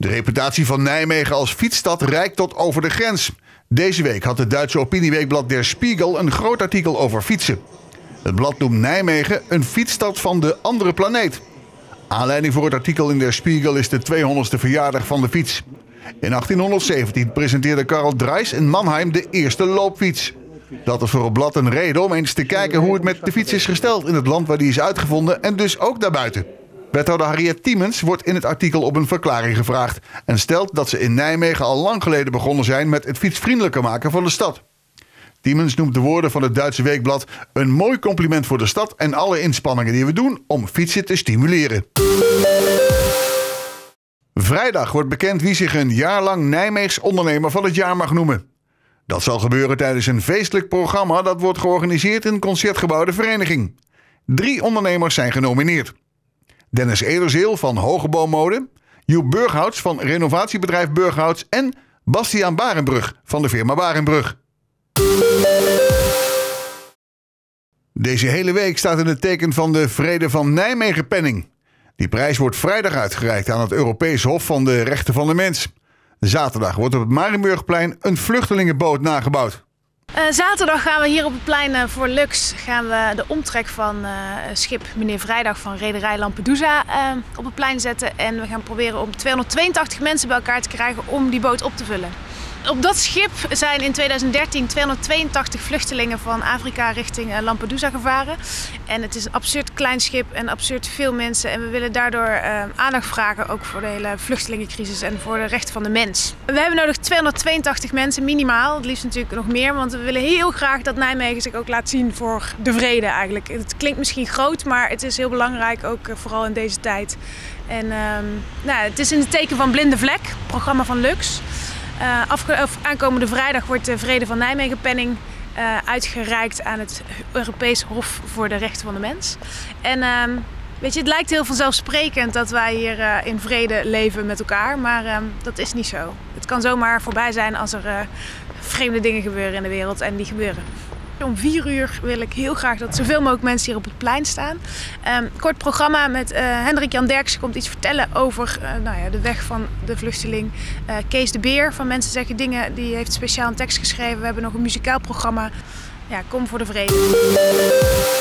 De reputatie van Nijmegen als fietsstad reikt tot over de grens. Deze week had het Duitse opinieweekblad Der Spiegel een groot artikel over fietsen. Het blad noemt Nijmegen een fietsstad van de andere planeet. Aanleiding voor het artikel in Der Spiegel is de 200ste verjaardag van de fiets. In 1817 presenteerde Karl Dreis in Mannheim de eerste loopfiets. Dat is voor het blad een reden om eens te kijken hoe het met de fiets is gesteld in het land waar die is uitgevonden en dus ook daarbuiten. Wethouder Harriet Tiemens wordt in het artikel op een verklaring gevraagd en stelt dat ze in Nijmegen al lang geleden begonnen zijn met het fietsvriendelijker maken van de stad. Tiemens noemt de woorden van het Duitse weekblad een mooi compliment voor de stad en alle inspanningen die we doen om fietsen te stimuleren. Vrijdag wordt bekend wie zich een jaar lang Nijmeegs ondernemer van het jaar mag noemen. Dat zal gebeuren tijdens een feestelijk programma dat wordt georganiseerd in Concertgebouw de Vereniging. Drie ondernemers zijn genomineerd. Dennis Ederzeel van Hogeboommode, Joep Burghouts van renovatiebedrijf Burghouts en Bastiaan Barenbrug van de firma Barenbrug. Deze hele week staat in het teken van de Vrede van Nijmegen penning. Die prijs wordt vrijdag uitgereikt aan het Europees Hof van de Rechten van de Mens. Zaterdag wordt op het Marienburgplein een vluchtelingenboot nagebouwd. Uh, zaterdag gaan we hier op het plein uh, voor Lux gaan we de omtrek van uh, schip Meneer Vrijdag van rederij Lampedusa op het plein zetten. En we gaan proberen om 282 mensen bij elkaar te krijgen om die boot op te vullen. Op dat schip zijn in 2013 282 vluchtelingen van Afrika richting eh, Lampedusa gevaren. En het is een absurd klein schip en absurd veel mensen. En we willen daardoor uh, aandacht vragen ook voor de hele vluchtelingencrisis en voor de rechten van de mens. We hebben nodig 282 mensen minimaal. Het liefst natuurlijk nog meer, want we willen heel graag dat Nijmegen zich ook laat zien voor de vrede eigenlijk. Het klinkt misschien groot, maar het is heel belangrijk, ook uh, vooral in deze tijd. En um, nou, het is in het teken van Blinde Vlek, programma van Lux. Uh, aankomende vrijdag wordt de Vrede van Nijmegen penning uh, uitgereikt aan het Europees Hof voor de Rechten van de Mens. En uh, weet je, het lijkt heel vanzelfsprekend dat wij hier uh, in vrede leven met elkaar, maar ehm, dat is niet zo. Het kan zomaar voorbij zijn als er vreemde dingen gebeuren in de wereld en die gebeuren. Om vier uur wil ik heel graag dat zoveel mogelijk mensen hier op het plein staan. Um, kort programma met uh, Hendrik Jan Derksen komt iets vertellen over uh, nou ja, de weg van de vluchteling. Uh, Kees de Beer van Mensen Zeggen Dingen, die heeft speciaal een tekst geschreven. We hebben nog een muzikaal programma. Ja, kom voor de vrede.